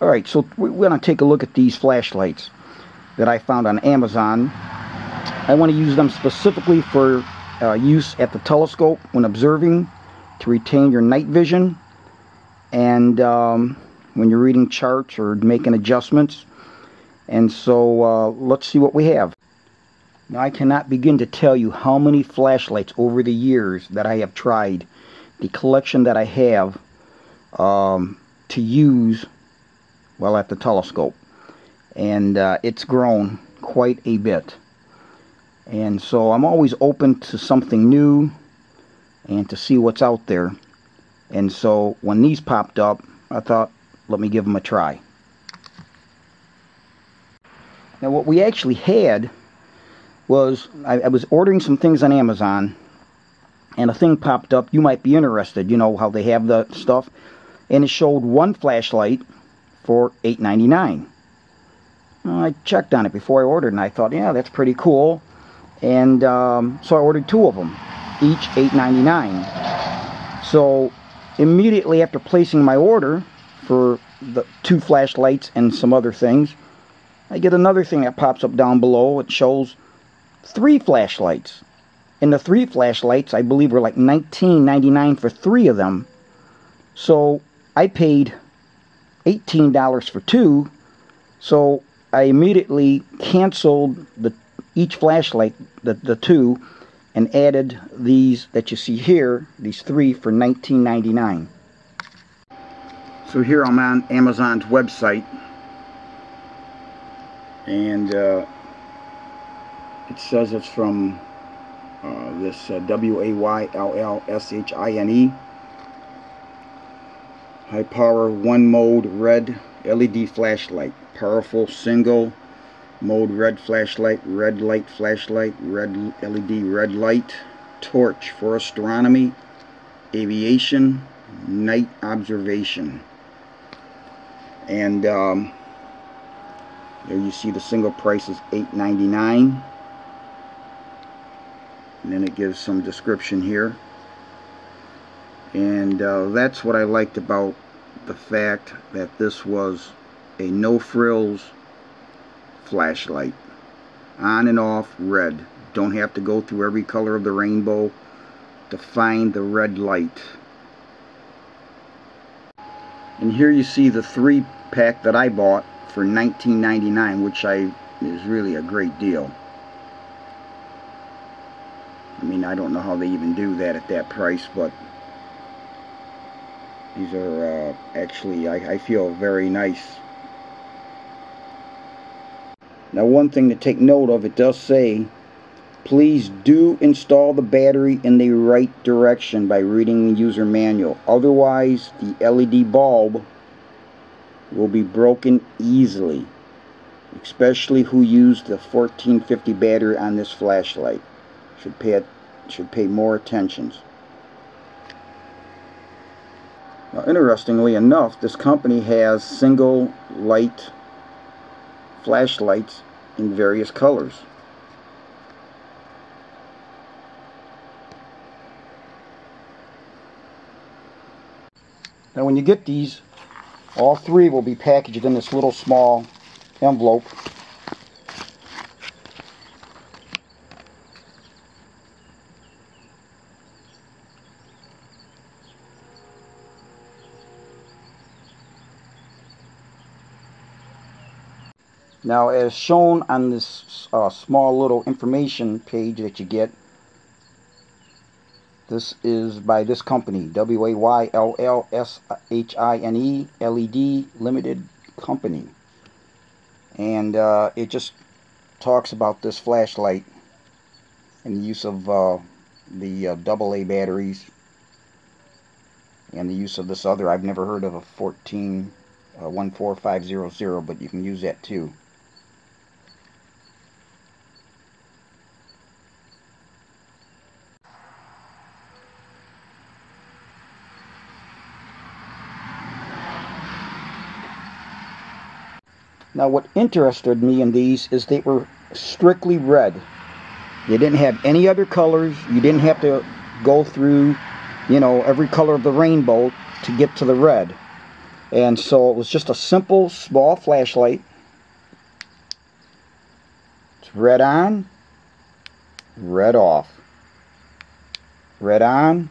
Alright, so we're going to take a look at these flashlights that I found on Amazon. I want to use them specifically for uh, use at the telescope when observing to retain your night vision and um, when you're reading charts or making adjustments. And so uh, let's see what we have. Now I cannot begin to tell you how many flashlights over the years that I have tried, the collection that I have um, to use while at the telescope. And uh, it's grown quite a bit. And so I'm always open to something new and to see what's out there. And so when these popped up, I thought, let me give them a try. Now what we actually had was, I, I was ordering some things on Amazon and a thing popped up, you might be interested, you know how they have the stuff, and it showed one flashlight for $8.99. I checked on it before I ordered and I thought, yeah, that's pretty cool. And um, so I ordered two of them, each $8.99. So immediately after placing my order for the two flashlights and some other things, I get another thing that pops up down below. It shows three flashlights. And the three flashlights, I believe, were like $19.99 for three of them. So I paid $18 for two. So I immediately canceled the each flashlight, the, the two, and added these that you see here, these three for $19.99. So here I'm on Amazon's website and uh, it says it's from uh, this uh, W-A-Y-L-L-S-H-I-N-E high power one mode red LED flashlight. Powerful single mode red flashlight red light flashlight red LED red light. Torch for astronomy aviation night observation. And um, there you see the single price is $8.99 and then it gives some description here and uh, that's what I liked about the fact that this was a no frills flashlight. On and off red. Don't have to go through every color of the rainbow to find the red light. And here you see the three pack that I bought for $19.99 which I is really a great deal. I mean I don't know how they even do that at that price but these are uh, actually I, I feel very nice now one thing to take note of it does say please do install the battery in the right direction by reading the user manual otherwise the LED bulb will be broken easily, especially who used the 1450 battery on this flashlight. Should pay, should pay more attention. Now, interestingly enough, this company has single light flashlights in various colors. Now when you get these all three will be packaged in this little small envelope. Now as shown on this uh, small little information page that you get, this is by this company, W-A-Y-L-L-S-H-I-N-E LED Limited Company. And uh, it just talks about this flashlight and the use of uh, the uh, AA batteries and the use of this other. I've never heard of a 14 uh, 14500, but you can use that too. Now what interested me in these is they were strictly red. You didn't have any other colors. You didn't have to go through, you know, every color of the rainbow to get to the red. And so it was just a simple small flashlight. It's red on, red off. Red on,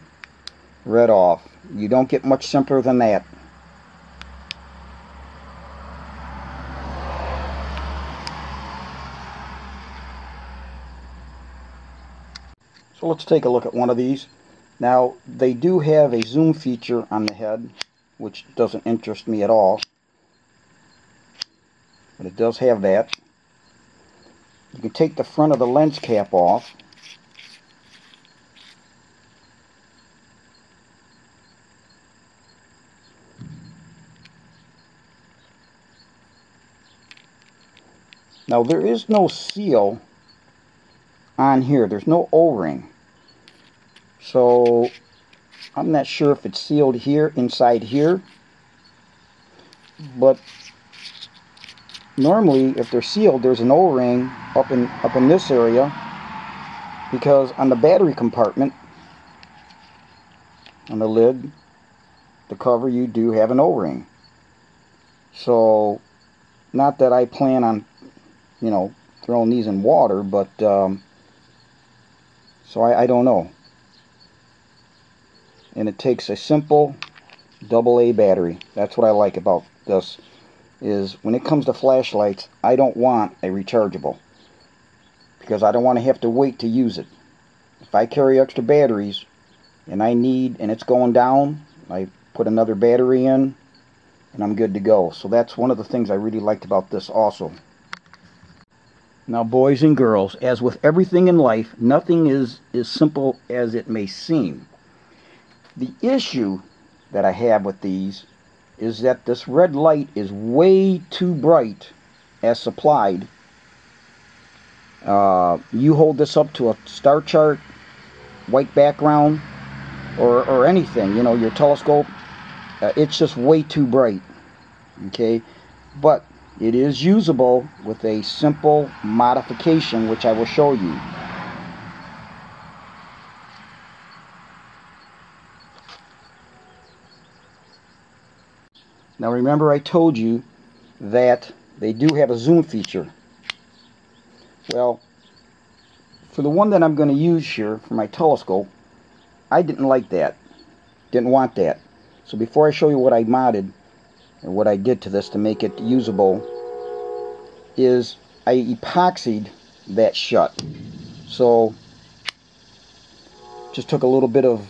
red off. You don't get much simpler than that. Let's take a look at one of these. Now, they do have a zoom feature on the head, which doesn't interest me at all. But it does have that. You can take the front of the lens cap off. Now there is no seal on here. There's no O-ring. So I'm not sure if it's sealed here, inside here. But normally if they're sealed, there's an O-ring up in up in this area because on the battery compartment on the lid the cover you do have an O-ring so not that I plan on you know throwing these in water but um, so I, I don't know. And it takes a simple double A battery. That's what I like about this. Is when it comes to flashlights, I don't want a rechargeable. Because I don't want to have to wait to use it. If I carry extra batteries and I need, and it's going down, I put another battery in and I'm good to go. So that's one of the things I really liked about this also. Now, boys and girls, as with everything in life, nothing is as simple as it may seem. The issue that I have with these is that this red light is way too bright as supplied. Uh, you hold this up to a star chart, white background, or, or anything, you know, your telescope, uh, it's just way too bright. Okay? But it is usable with a simple modification which I will show you. Now remember I told you that they do have a zoom feature. Well, for the one that I'm going to use here for my telescope, I didn't like that. Didn't want that. So before I show you what I modded, and what I did to this to make it usable is I epoxied that shut. So just took a little bit of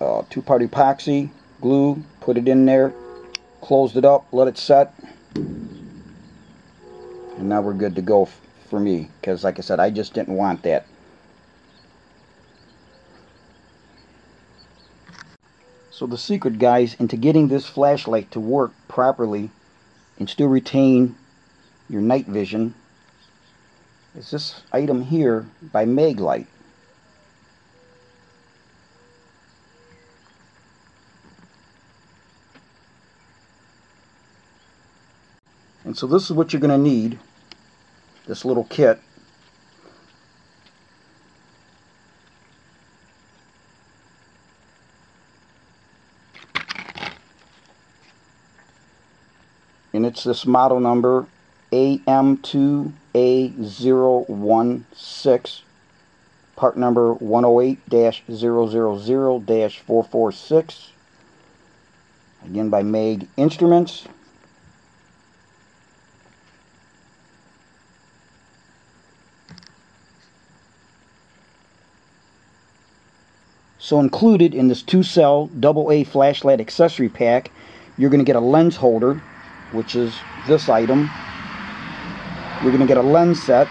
uh, two-part epoxy glue, put it in there, closed it up, let it set, and now we're good to go for me because like I said I just didn't want that. So the secret, guys, into getting this flashlight to work properly and still retain your night vision is this item here by Maglite. And so this is what you're going to need, this little kit. and it's this model number AM2A016 part number 108-000-446 again by Mag Instruments So included in this two-cell double A flashlight accessory pack, you're going to get a lens holder which is this item. You're going to get a lens set,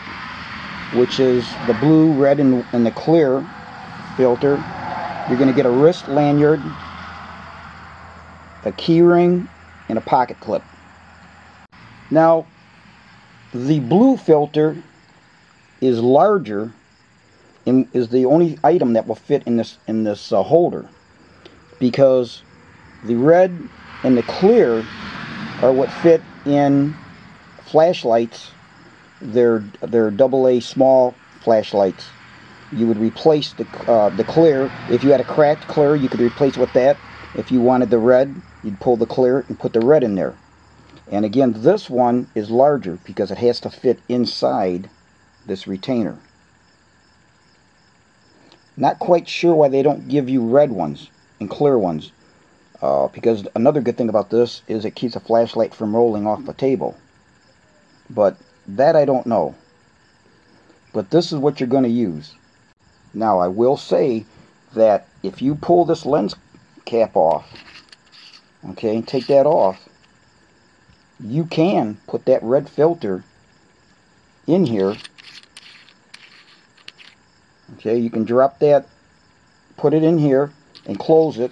which is the blue, red, and, and the clear filter. You're going to get a wrist lanyard, a key ring, and a pocket clip. Now, the blue filter is larger and is the only item that will fit in this in this uh, holder because the red and the clear are what fit in flashlights. They're they're double A small flashlights. You would replace the uh, the clear if you had a cracked clear. You could replace with that, If you wanted the red, you'd pull the clear and put the red in there. And again, this one is larger because it has to fit inside this retainer. Not quite sure why they don't give you red ones and clear ones. Uh, because another good thing about this is it keeps a flashlight from rolling off the table. But that I don't know. But this is what you're going to use. Now I will say that if you pull this lens cap off, okay, take that off, you can put that red filter in here. Okay, you can drop that, put it in here, and close it.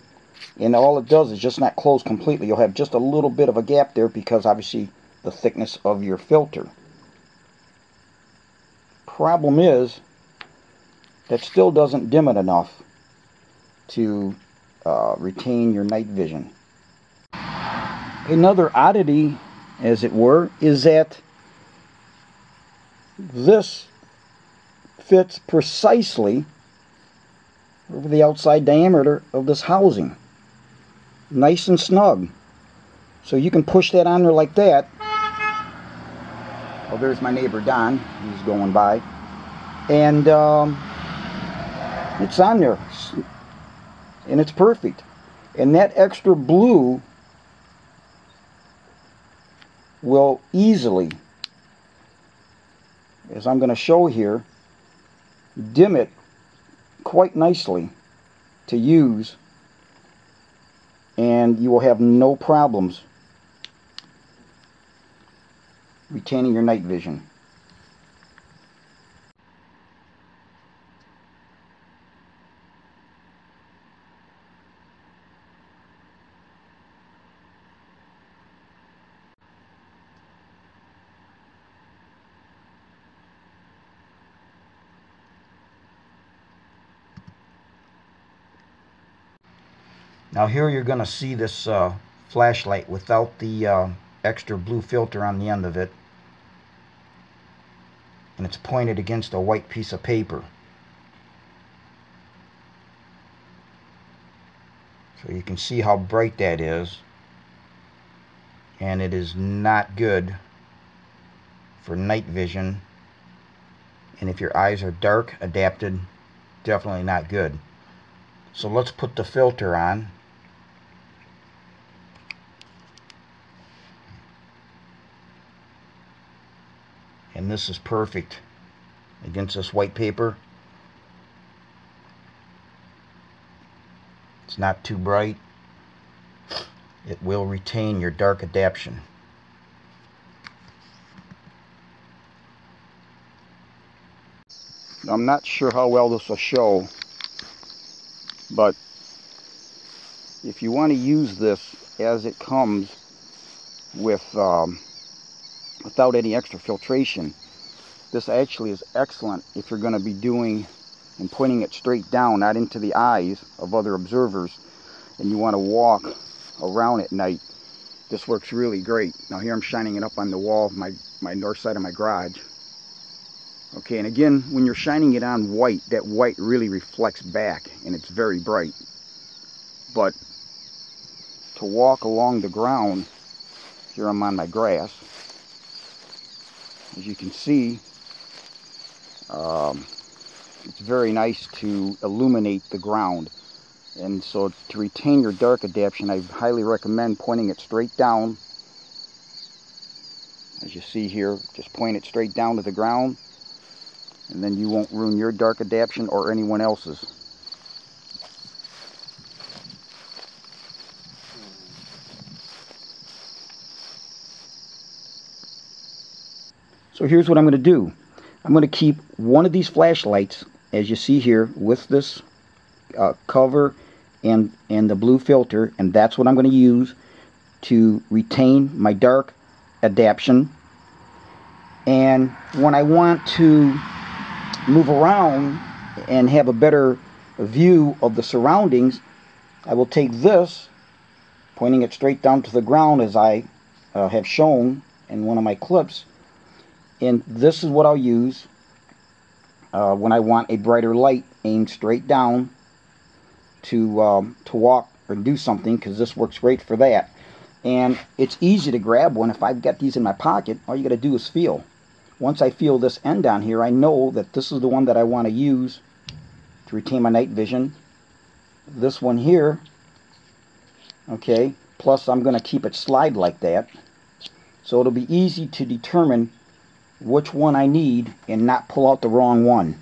And all it does is just not close completely. You'll have just a little bit of a gap there because obviously the thickness of your filter. Problem is, that still doesn't dim it enough to uh, retain your night vision. Another oddity, as it were, is that this fits precisely over the outside diameter of this housing. Nice and snug. So you can push that on there like that. Oh, there's my neighbor Don. He's going by. And um, it's on there. And it's perfect. And that extra blue will easily, as I'm going to show here, dim it quite nicely to use and you will have no problems retaining your night vision. Now here you're going to see this uh, flashlight without the uh, extra blue filter on the end of it. And it's pointed against a white piece of paper. So you can see how bright that is. And it is not good for night vision. And if your eyes are dark adapted, definitely not good. So let's put the filter on. And this is perfect against this white paper. It's not too bright. It will retain your dark adaptation I'm not sure how well this will show but if you want to use this as it comes with um, without any extra filtration. This actually is excellent if you're going to be doing and pointing it straight down, not into the eyes of other observers, and you want to walk around at night. This works really great. Now here I'm shining it up on the wall of my, my north side of my garage. Okay, and again, when you're shining it on white, that white really reflects back, and it's very bright. But to walk along the ground, here I'm on my grass, as you can see, um, it's very nice to illuminate the ground. And so to retain your dark adaptation, I highly recommend pointing it straight down. As you see here, just point it straight down to the ground. And then you won't ruin your dark adaptation or anyone else's. So here's what I'm going to do. I'm going to keep one of these flashlights, as you see here, with this uh, cover and, and the blue filter, and that's what I'm going to use to retain my dark adaptation. And when I want to move around and have a better view of the surroundings, I will take this, pointing it straight down to the ground as I uh, have shown in one of my clips, and this is what I'll use uh, when I want a brighter light aimed straight down to, um, to walk or do something because this works great for that. And it's easy to grab one. If I've got these in my pocket, all you got to do is feel. Once I feel this end down here, I know that this is the one that I want to use to retain my night vision. This one here, okay, plus I'm going to keep it slide like that. So it'll be easy to determine which one I need and not pull out the wrong one.